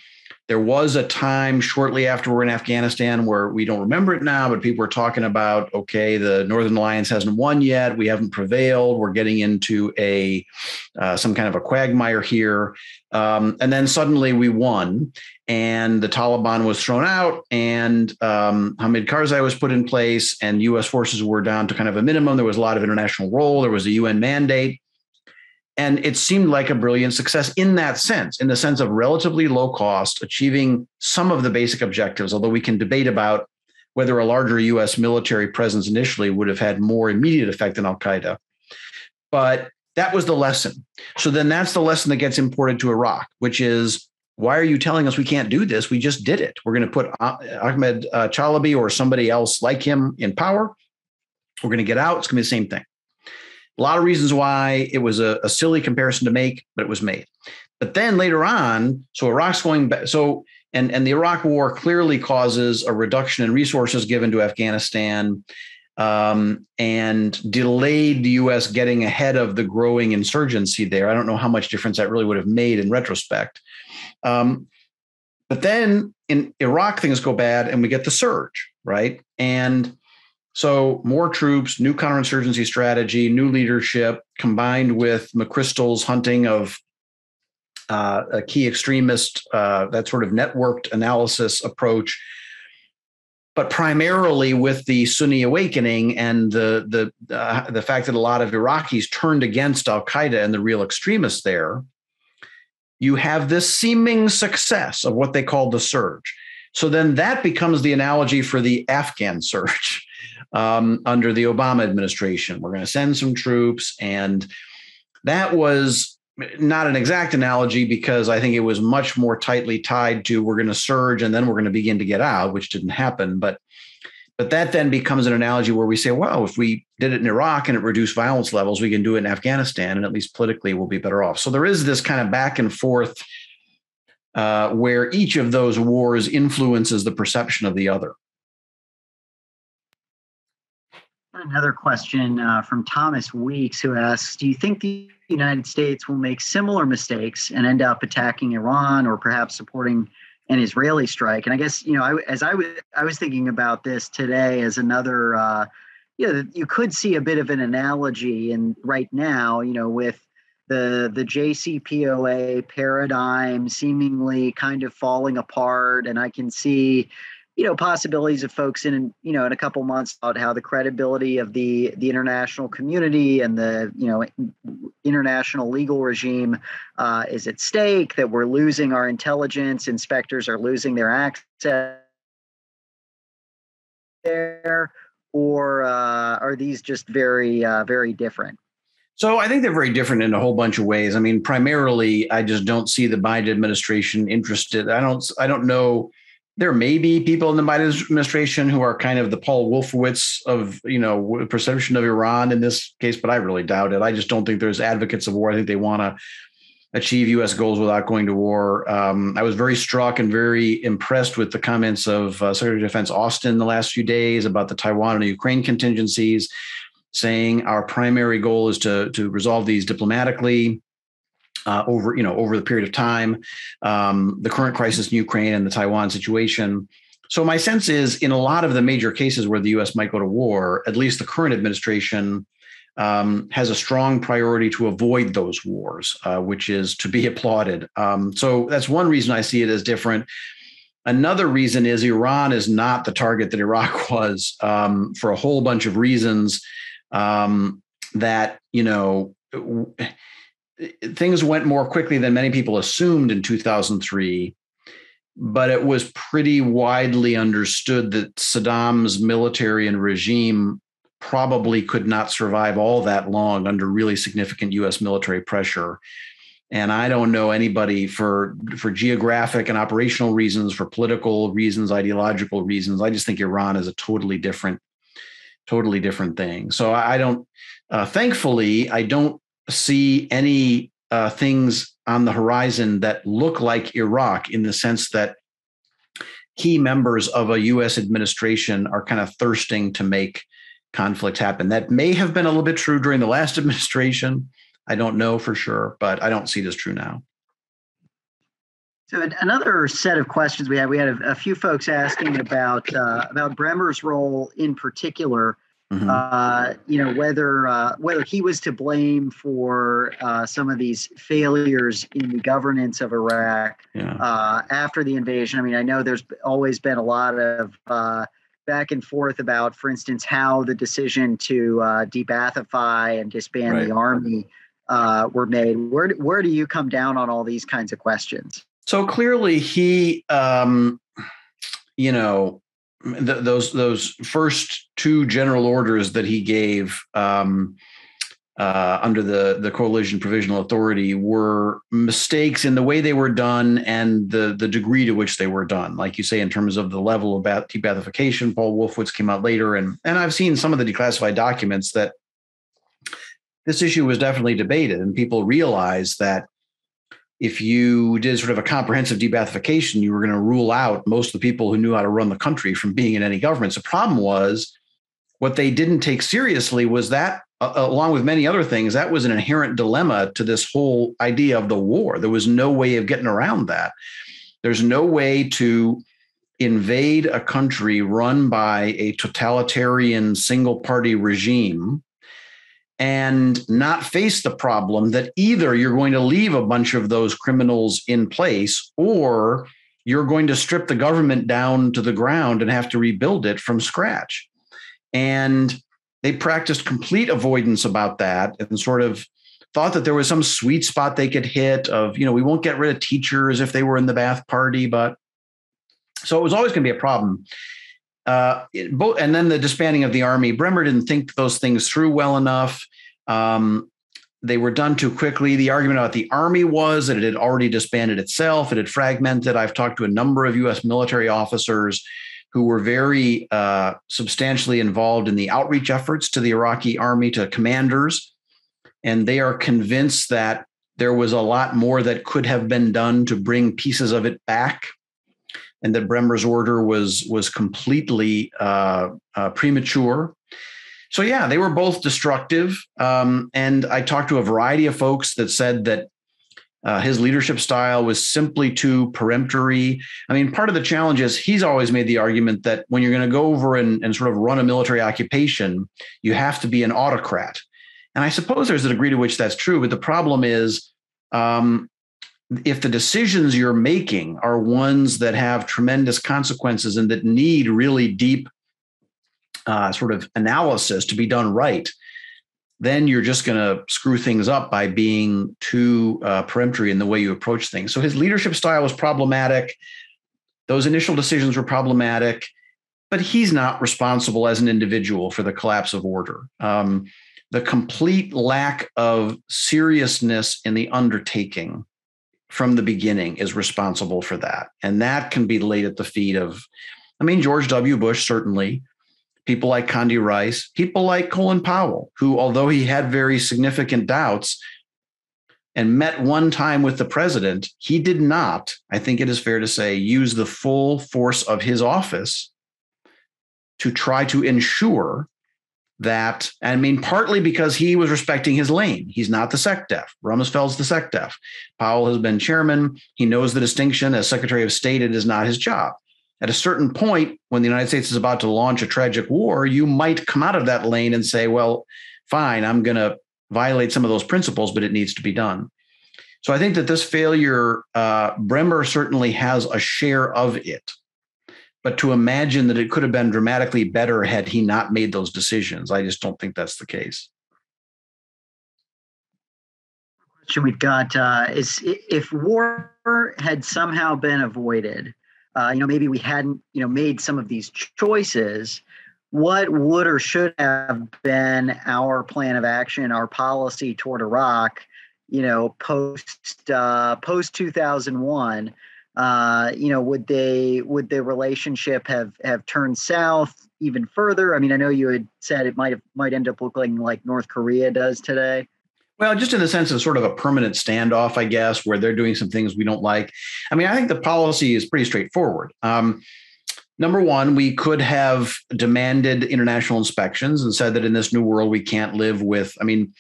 there was a time shortly after we're in Afghanistan where we don't remember it now, but people were talking about okay, the Northern Alliance hasn't won yet. We haven't prevailed. We're getting into a uh, some kind of a quagmire here, um, and then suddenly we won, and the Taliban was thrown out, and um, Hamid Karzai was put in place, and U.S. forces were down to kind of a minimum. There was a lot of international role. There was a UN mandate. And it seemed like a brilliant success in that sense, in the sense of relatively low cost, achieving some of the basic objectives, although we can debate about whether a larger US military presence initially would have had more immediate effect than Al Qaeda. But that was the lesson. So then that's the lesson that gets imported to Iraq, which is why are you telling us we can't do this? We just did it. We're going to put Ahmed uh, Chalabi or somebody else like him in power. We're going to get out. It's going to be the same thing. A lot of reasons why it was a, a silly comparison to make, but it was made. But then later on, so Iraq's going back. So and and the Iraq War clearly causes a reduction in resources given to Afghanistan, um, and delayed the U.S. getting ahead of the growing insurgency there. I don't know how much difference that really would have made in retrospect. Um, but then in Iraq, things go bad, and we get the surge, right? And so more troops, new counterinsurgency strategy, new leadership, combined with McChrystal's hunting of uh, a key extremist, uh, that sort of networked analysis approach, but primarily with the Sunni awakening and the the uh, the fact that a lot of Iraqis turned against Al Qaeda and the real extremists there. You have this seeming success of what they call the surge. So then that becomes the analogy for the Afghan surge <laughs> um, under the Obama administration. We're going to send some troops. And that was not an exact analogy because I think it was much more tightly tied to we're going to surge and then we're going to begin to get out, which didn't happen. But but that then becomes an analogy where we say, well, if we did it in Iraq and it reduced violence levels, we can do it in Afghanistan, and at least politically we'll be better off. So there is this kind of back and forth uh, where each of those wars influences the perception of the other.
Another question uh, from Thomas Weeks, who asks Do you think the United States will make similar mistakes and end up attacking Iran or perhaps supporting an Israeli strike? And I guess, you know, I, as I was, was thinking about this today as another, uh, you know, you could see a bit of an analogy in right now, you know, with the the JCPOA paradigm seemingly kind of falling apart, and I can see you know possibilities of folks in you know in a couple months about how the credibility of the the international community and the you know international legal regime uh, is at stake that we're losing our intelligence inspectors are losing their access there or uh, are these just very uh, very different
so I think they're very different in a whole bunch of ways. I mean, primarily, I just don't see the Biden administration interested. I don't. I don't know there may be people in the Biden administration who are kind of the Paul Wolfowitz of you know perception of Iran in this case, but I really doubt it. I just don't think there's advocates of war. I think they want to achieve U.S. goals without going to war. Um, I was very struck and very impressed with the comments of uh, Secretary of Defense Austin the last few days about the Taiwan and Ukraine contingencies, saying our primary goal is to to resolve these diplomatically uh, over you know over the period of time, um, the current crisis in Ukraine and the Taiwan situation. So my sense is, in a lot of the major cases where the U.S. might go to war, at least the current administration um, has a strong priority to avoid those wars, uh, which is to be <laughs> applauded. Um, so that's one reason I see it as different. Another reason is Iran is not the target that Iraq <laughs> was um, for a whole bunch of reasons um, that you know things went more quickly than many people assumed in 2003 but it was pretty widely understood that Saddam's military and regime probably could not survive all that long under really significant US military pressure. And I don't know anybody for for geographic and operational reasons for political reasons ideological reasons. I just think Iran is a totally different totally different thing. So I don't uh, thankfully I don't see any uh, things on the horizon that look like Iraq in the sense that key members of a U.S. administration are kind of thirsting to make conflict happen. That may have been a little bit true during the last <laughs> administration. I don't know for sure, but I don't see it as true now.
So another set of questions we had, we had a, a few folks asking about uh, about Bremer's role in particular. Mm-hmm. Uh, you know whether uh, whether he was to blame for uh, some of these failures in the governance of Iraq yeah. Uh, after the invasion. I mean, I know there's always been a lot of uh, back and forth about, for instance, how the decision to uh, de-Ba'athify and disband right. the army were made. Where where do you come down on all these kinds of questions?
So clearly, he, um, you know, th- those those first two general orders that he gave um, uh, under the the coalition provisional authority were mistakes in the way they were done and the the degree to which they were done. Like you say, in terms of the level of de-Baathification, Paul Wolfowitz came out later, and and I've seen some of the declassified documents that this issue was definitely debated, and people realized that if you did sort of a comprehensive de-Baathification, you were going to rule out most of the people who knew how to run the country from being in any governments. The problem was what they didn't take seriously was that, uh, along with many other things, that was an inherent dilemma to this whole idea of the war. There was no way of getting around that. There's no way to invade a country run by a totalitarian single party regime and not face the problem that either you're going to leave a bunch of those criminals in place or you're going to strip the government down to the ground and have to rebuild it from scratch. And they practiced complete avoidance about that and sort of thought that there was some sweet spot they could hit of, you know, we won't get rid of teachers if they were in the Ba'ath party, but so it was always going to be a problem. Uh, both, and then the disbanding of the army. Bremer didn't think those things through well enough. Um, they were done too quickly. The argument about the army was that it had already disbanded itself, it had fragmented. I've talked to a number of U.S. military officers who were very uh, substantially involved in the outreach efforts to the Iraqi army, to commanders. And they are convinced that there was a lot more that could have been done to bring pieces of it back and that Bremer's order was was completely uh, uh, premature. So yeah, they were both destructive. Um, and I talked to a variety of folks that said that uh, his leadership style was simply too peremptory. I mean, part of the challenge is he's always made the argument that when you're going to go over and, and sort of run a military occupation, you have to be an autocrat. And I suppose there's a degree to which that's true, but the problem is um, if the decisions you're making are ones that have tremendous consequences and that need really deep uh, sort of analysis to be done right, then you're just going to screw things up by being too uh, peremptory in the way you approach things. So his leadership style was problematic. Those initial decisions were problematic, but he's not responsible as an individual for the collapse of order. Um, the complete lack of seriousness in the undertaking from the beginning is responsible for that. And that can be laid at the feet of, I mean, George W. Bush, certainly, people like Condi Rice, people like Colin Powell, who, although he had very significant doubts and met one time with the president, he did not, I think it is fair to say, use the full force of his office to try to ensure that, I mean, partly because he was respecting his lane. He's not the SecDef. Rumsfeld's the SecDef. Powell has been chairman. He knows the distinction. As Secretary of State, it is not his job. At a certain point, when the United States is about to launch a tragic war, you might come out of that lane and say, well, fine, I'm going to violate some of those principles, but it needs to be done. So I think that this failure, uh, Bremer certainly has a share of it but to imagine that it could have been dramatically better had he not made those decisions, I just don't think that's the case.
Question we've got uh, is if war had somehow been avoided, uh, you know, maybe we hadn't, you know, made some of these choices. What would or should have been our plan of action, our policy toward Iraq, you know, post uh, post two thousand one? Uh, you know, would they would the relationship have have turned south even further? I mean, I know you had said it might have might end up looking like North Korea does today.
Well, just in the sense of sort of a permanent standoff, I guess, where they're doing some things we don't like. I mean, I think the policy is pretty straightforward. Um, number one, we could have demanded international inspections and said that in this new world we can't live with. I mean,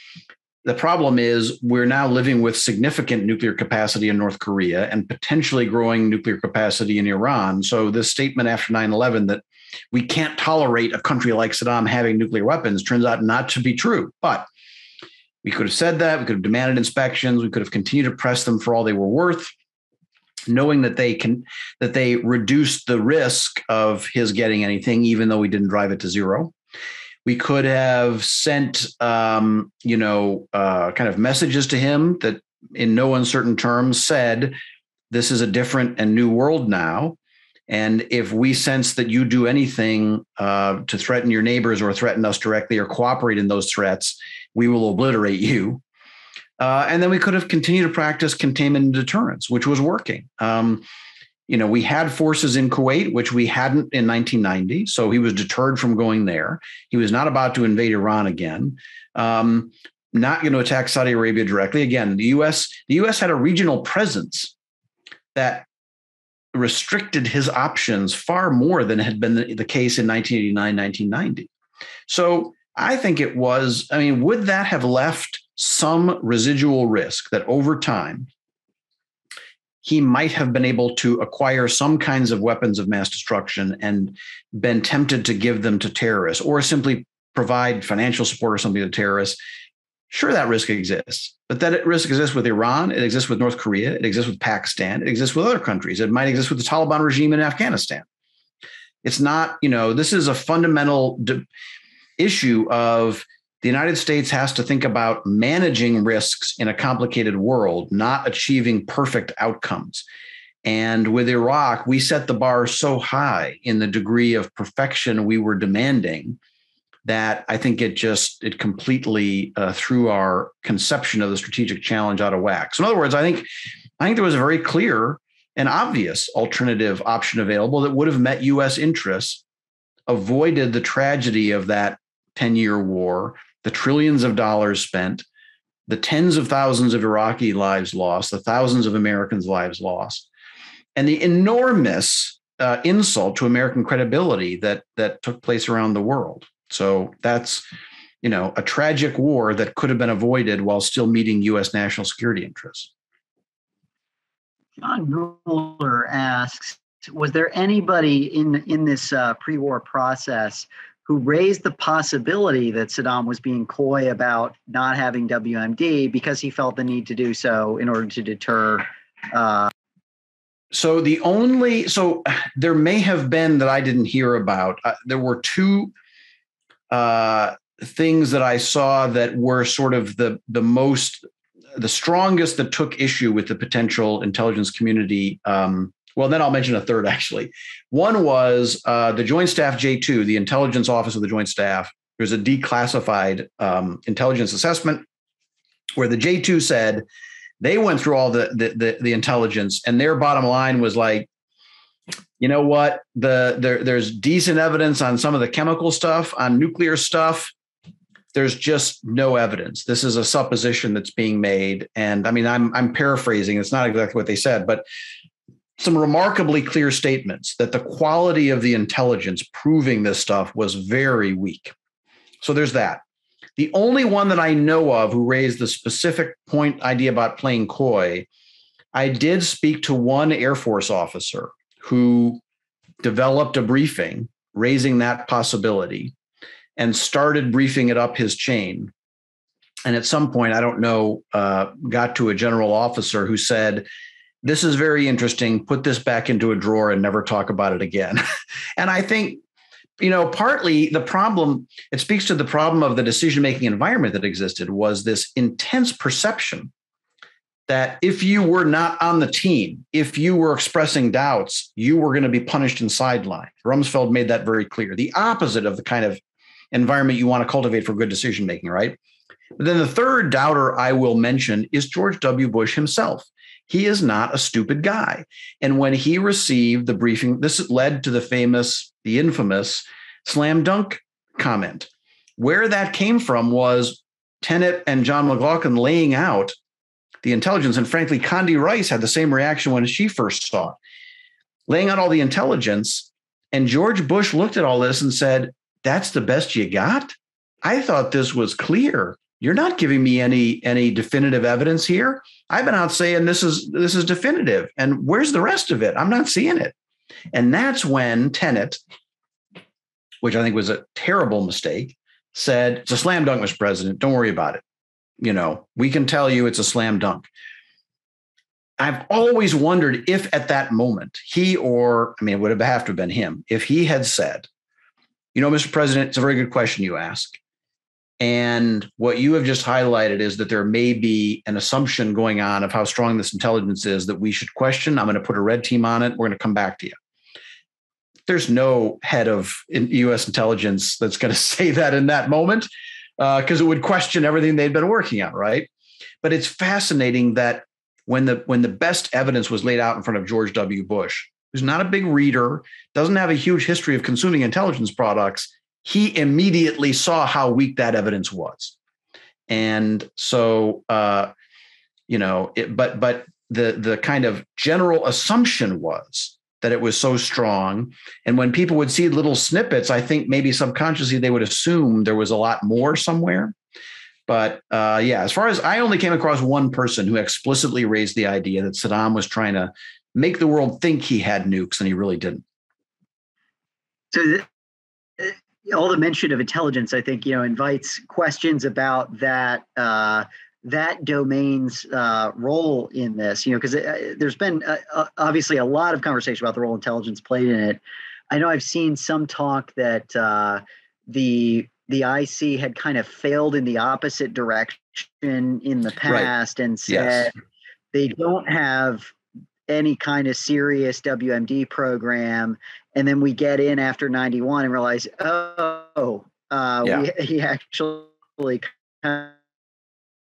the problem is we're now living with significant nuclear capacity in North Korea and potentially growing nuclear capacity in Iran. So, this statement after 9 11 that we can't tolerate a country like Saddam having nuclear weapons turns out not to be true. But we could have said that. We could have demanded inspections. We could have continued to press them for all they were worth, knowing that they can that they reduced the risk of his getting anything, even though we didn't drive it to zero. We could have sent, um, you know, uh, kind of messages to him that, in no uncertain terms, said, "This is a different and new world now." And if we sense that you do anything uh, to threaten your neighbors or threaten us directly or cooperate in those threats, we will obliterate you. Uh, and then we could have continued to practice containment and deterrence, which was working. Um, you know, we had forces in Kuwait, which we hadn't in 1990. So he was deterred from going there. He was not about to invade Iran again. Um, not going to attack Saudi Arabia directly. Again, the U.S. the U.S. had a regional presence that restricted his options far more than had been the, the case in 1989, 1990. So I think it was. I mean, would that have left some residual risk that over time he might have been able to acquire some kinds of weapons of mass destruction and been tempted to give them to terrorists or simply provide financial support or something to terrorists. Sure, that risk exists, but that risk exists with Iran, it exists with North Korea, it exists with Pakistan, it exists with other countries. It might exist with the Taliban regime in Afghanistan. It's not, you know, this is a fundamental de- issue of the United States has to think about managing risks in a complicated world, not achieving perfect outcomes. And with Iraq, we set the bar so high in the degree of perfection we were demanding that I think it just it completely uh, threw our conception of the strategic challenge out of whack. So in other words, I think I think there was a very clear and obvious alternative option available that would have met U.S. interests, avoided the tragedy of that 10 year war, the trillions of dollars spent, the tens of thousands of Iraqi lives lost, the thousands of Americans' lives lost, and the enormous uh, insult to American credibility that that took place around the world. So that's you know a tragic war that could have been avoided while still meeting U.S. national security interests.
John Mueller asks, was there anybody in in this uh, pre-war process who raised the possibility that Saddam was being coy about not having WMD because he felt the need to do so in order to deter. Uh,
so the only so there may have been that I didn't hear about. Uh, there were two uh, things that I saw that were sort of the the most the strongest that took issue with the potential intelligence community um, well, then I'll mention a third actually. One was uh, the Joint Staff J2, the intelligence office of the Joint Staff. There's a declassified um, intelligence assessment where the J2 said they went through all the, the, the the intelligence, and their bottom line was like, you know what, the there, there's decent evidence on some of the chemical stuff, on nuclear stuff. There's just no evidence. This is a supposition that's being made, and I mean, I'm I'm paraphrasing. It's not exactly what they said, but some remarkably clear statements that the quality of the intelligence proving this stuff was very weak. So there's that. The only one that I know of who raised the specific point idea about playing coy, I did speak to one Air Force officer who developed a briefing raising that possibility and started briefing it up his chain. And at some point, I don't know, uh, got to a general officer who said, this is very interesting. Put this back into a drawer and never talk about it again. <laughs> and I think, you know, partly the problem, it speaks to the problem of the decision making environment that existed was this intense perception that if you were not on the team, if you were expressing doubts, you were going to be punished and sidelined. Rumsfeld made that very clear. The opposite of the kind of environment you want to cultivate for good decision making, right? But then the third doubter I will mention is George W. Bush himself. He is not a stupid guy. And when he received the briefing, this led to the famous, the infamous slam dunk comment. Where that came from was Tenet and John McLaughlin laying out the intelligence. And frankly, Condi Rice had the same reaction when she first saw it, laying out all the intelligence. And George Bush looked at all this and said, That's the best you got? I thought this was clear. You're not giving me any any definitive evidence here. I've been out saying this is this is definitive. And where's the rest of it? I'm not seeing it. And that's when Tenet, which I think was a terrible mistake, said, It's a slam dunk, Mr. President. Don't worry about it. You know, we can tell you it's a slam dunk. I've always wondered if at that moment he or, I mean, it would have to have been him, if he had said, you know, Mr. President, it's a very good question you ask. And what you have just highlighted is that there may be an assumption going on of how strong this intelligence is that we should question. I'm going to put a red team on it. We're going to come back to you there's no head of U.S. intelligence that's going <laughs> to say that in that moment because uh, it would question everything they'd been working on, right? But it's fascinating that when the when the best evidence was laid out in front of George W. Bush, who's not a big reader, doesn't have a huge history of consuming intelligence products, he immediately saw how weak that evidence was, and so uh, you know, it, but but the the kind of general assumption was that it was so strong. And when people would see little snippets, I think maybe subconsciously they would assume there was a lot more somewhere. But uh, yeah, as far as I only came across one person who explicitly raised the idea that Saddam was trying to make the world think he had nukes and he really didn't.
So, all the mention of intelligence, I think, you know, invites questions about that. Uh, that domain's uh, role in this, you know, because uh, there's been uh, uh, obviously a lot of conversation about the role intelligence played in it. I know I've seen some talk that uh, the the IC had kind of failed in the opposite direction in the past right. and said yes. they don't have any kind of serious WMD program. And then we get in after 91 and realize, oh, uh, yeah. we, <laughs> he actually kind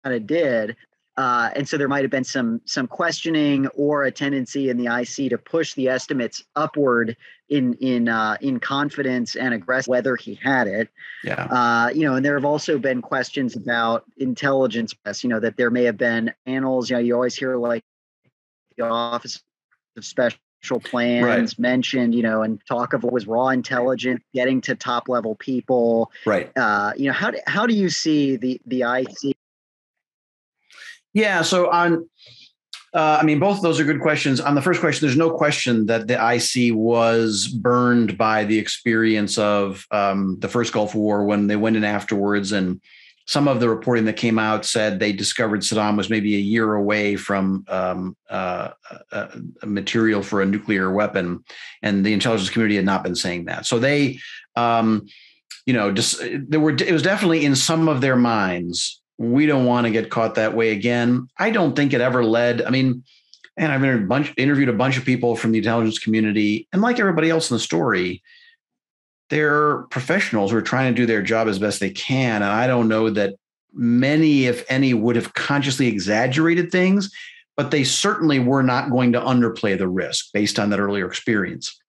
of did. Uh, and so there might have been some some questioning or a tendency in the IC to push the estimates upward in in uh, in confidence and aggressive whether he had it.
Yeah.
Uh, you know, and there have also been questions about intelligence. You know that there may have been annals. You know, you always hear like the Office of Special plans right. mentioned, you know, and talk of what was raw intelligence getting to top level people.
Right.
Uh, you know, how do, how do you see the the IC
yeah. So on, uh, I mean, both of those are good questions. On the first question, there's no question that the IC was burned by the experience of um, the first Gulf War when they went in afterwards. And some of the reporting that came out said they discovered Saddam was maybe a year away from um, uh, uh, material for a nuclear weapon. And the intelligence community had not been saying that. So they, um, you know, just there were, it was definitely in some of their minds we don't want to get caught that way again. I don't think it ever led. I mean, and I've interviewed a bunch, interviewed a bunch of people from the intelligence community, and like everybody else in the story, they're professionals who are trying to do their job as best they can. And I don't know that many, if any, would have consciously exaggerated things, but they certainly were not going to underplay the risk based on that earlier experience.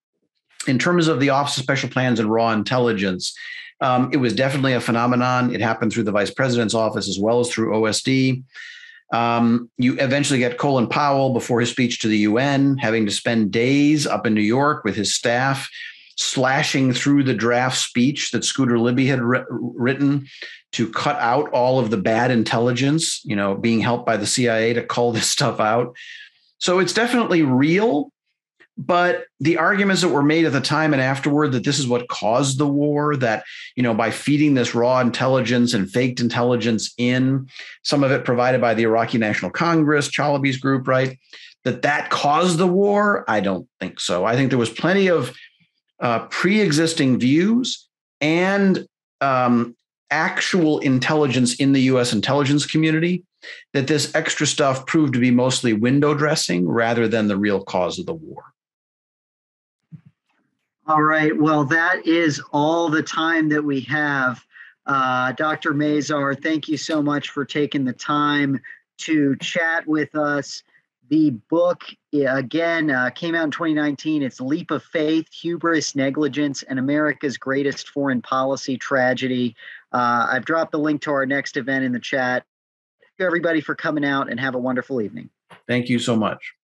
In terms of the Office of Special Plans and raw intelligence, um, it was definitely a phenomenon. It happened through the vice president's office as well as through OSD. Um, you eventually get Colin Powell before his speech to the UN, having to spend days up in New York with his staff, slashing through the draft speech that Scooter Libby had ri- written to cut out all of the bad intelligence, you know, being helped by the CIA to call this stuff out. So it's definitely real. But the arguments that were made at the time and afterward that this is what caused the war, that, you know, by feeding this raw intelligence and faked intelligence in, some of it provided by the Iraqi National Congress, Chalabi's group, right? That that caused the war? I don't think so. I think there was plenty of uh, pre existing views and um, actual intelligence in the US intelligence community that this extra stuff proved to be mostly window dressing rather than the real cause of the war.
All right. Well, that is all the time that we have. Uh, Dr. Mazarr, thank you so much for taking the time to chat with us. The book, again, uh, came out in 2019. It's Leap of Faith, Hubris, Negligence, and America's Greatest Foreign Policy Tragedy. Uh, I've dropped the link to our next event in the chat. Thank you everybody for coming out and have a wonderful evening.
Thank you so much.